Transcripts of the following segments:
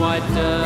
what does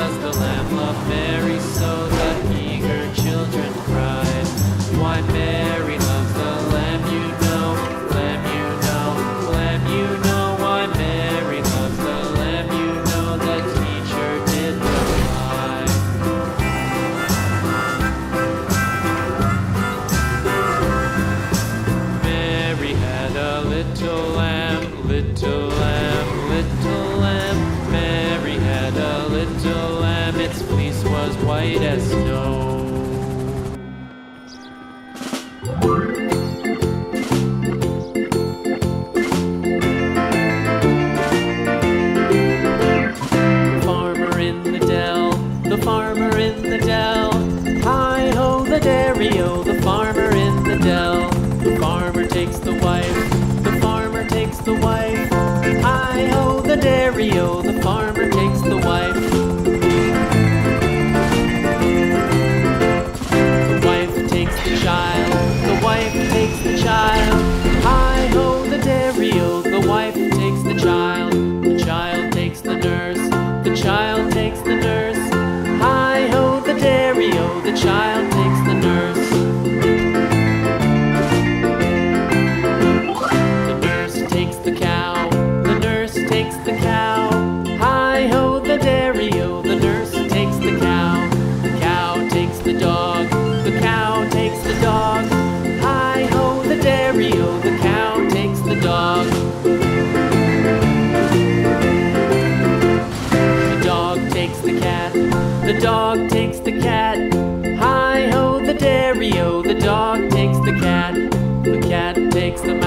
the cat. The cat takes the